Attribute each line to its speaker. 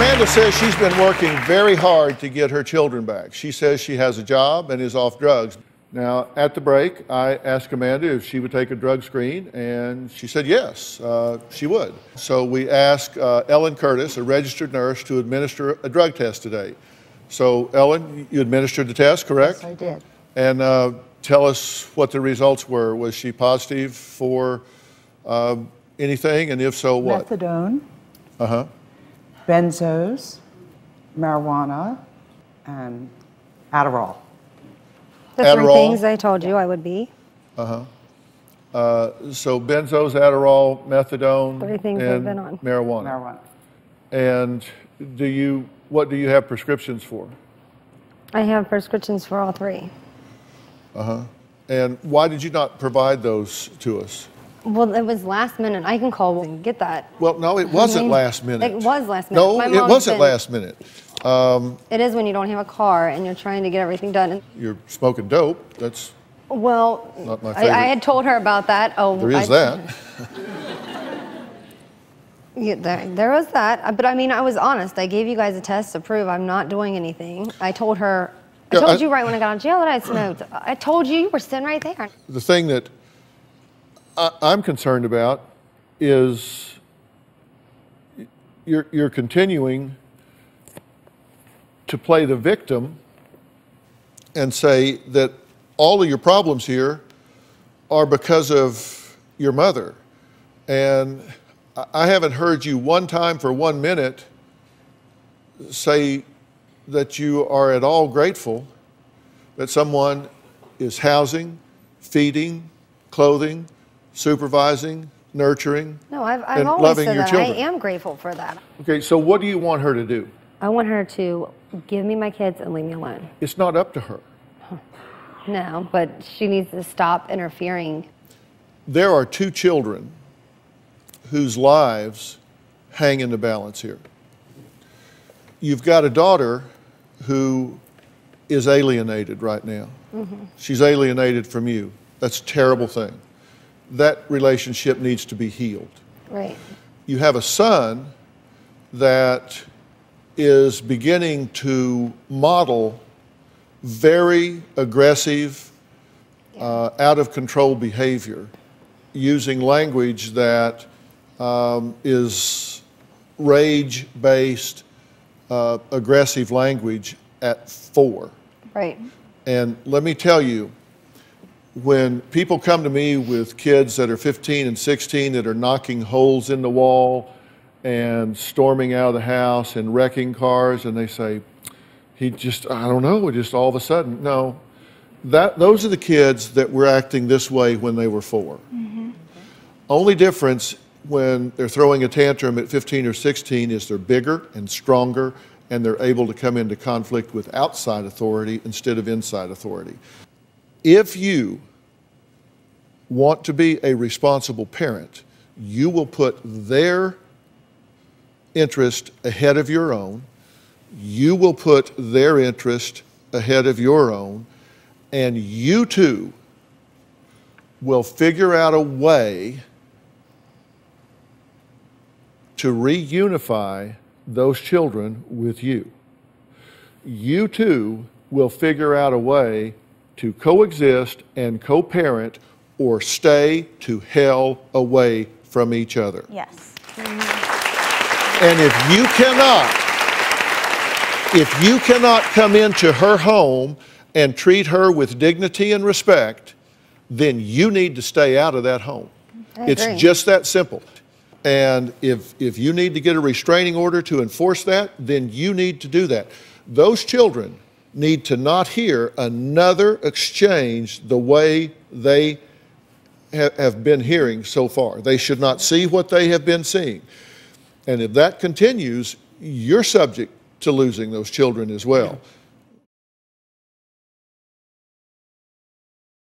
Speaker 1: Amanda says she's been working very hard to get her children back. She says she has a job and is off drugs. Now, at the break, I asked Amanda if she would take a drug screen, and she said yes, uh, she would. So we asked uh, Ellen Curtis, a registered nurse, to administer a drug test today. So, Ellen, you administered the test, correct?
Speaker 2: Yes, I did.
Speaker 1: And uh, tell us what the results were. Was she positive for uh, anything, and if so, what?
Speaker 2: Methadone,
Speaker 1: Uh huh.
Speaker 2: Benzos, marijuana, and Adderall.
Speaker 3: The three things I told you I would be.
Speaker 1: Uh, huh. so benzos, Adderall, methadone,
Speaker 3: Three things
Speaker 1: and
Speaker 3: I've been on.
Speaker 1: marijuana.
Speaker 2: Marijuana.
Speaker 1: And do you? What do you have prescriptions for?
Speaker 3: I have prescriptions for all three. Uh huh.
Speaker 1: And why did you not provide those to us?
Speaker 3: Well, it was last minute. I can call and get that.
Speaker 1: Well, no, it wasn't
Speaker 3: mean,
Speaker 1: last minute.
Speaker 3: it was last minute.
Speaker 1: No, it wasn't
Speaker 3: been-
Speaker 1: last minute.
Speaker 3: It is when you don't have a car and you're trying to get everything done.
Speaker 1: You're smoking dope. That's
Speaker 3: Well,
Speaker 1: Not my
Speaker 3: I, I had told her about that. Oh,
Speaker 1: there is
Speaker 3: I-
Speaker 1: that.
Speaker 3: Yeah, there, there was that. Uh, But I mean, I was honest. I gave you guys a test to prove I'm not doing anything. I told her. I
Speaker 1: Yeah,
Speaker 3: told
Speaker 1: I-
Speaker 3: you right when I got out of jail that I smoked. I told you you were sitting right there.
Speaker 1: The thing that I, I'm concerned about is you're, you're continuing to play the victim and say that all of your problems here are because of your mother. And I haven't heard you one time for one minute say that you are at all grateful that someone is housing, feeding, clothing, supervising, nurturing.
Speaker 3: No, I've, I've
Speaker 1: and
Speaker 3: always
Speaker 1: loving
Speaker 3: said
Speaker 1: your
Speaker 3: that.
Speaker 1: children.
Speaker 3: I am grateful for that.
Speaker 1: Okay, so what do you want her to do?
Speaker 3: I want her to give me my kids and leave me alone.
Speaker 1: It's not up to her.
Speaker 3: No, but she needs to stop interfering.
Speaker 1: There are two children whose lives hang in the balance here. You've got a daughter who is alienated right now. Mm-hmm. She's alienated from you. That's a terrible thing. That relationship needs to be healed.
Speaker 3: Right.
Speaker 1: you have a son that is beginning to model very aggressive, uh, out of control behavior using language that um, is rage based, uh, aggressive language at four.
Speaker 3: Right.
Speaker 1: And let me tell you, when people come to me with kids that are 15 and 16 that are knocking holes in the wall and storming out of the house and wrecking cars, and they say, he just, I don't know, just all of a sudden. No, that, those are the kids that were acting this way when they were 4 mm-hmm. Only difference when they're throwing a tantrum at 15 or 16 is they're bigger and stronger and they're able to come into conflict with outside authority instead of inside authority. If you want to be a responsible parent, you will put their interest ahead of your own. You will put their interest ahead of your own. And you too will figure out a way to reunify those children with you. You too will figure out a way to coexist and co parent or stay to hell away from each other.
Speaker 4: Yes.
Speaker 1: And if you cannot, if you cannot come into her home and treat her with dignity and respect, then you need to stay out of that home. It's just that simple. And if, if you need to get a restraining order to enforce that, then you need to do that. Those children need to not hear another exchange the way they ha- have been hearing so far. They should not see what they have been seeing. And if that continues, you're subject to losing those children as well.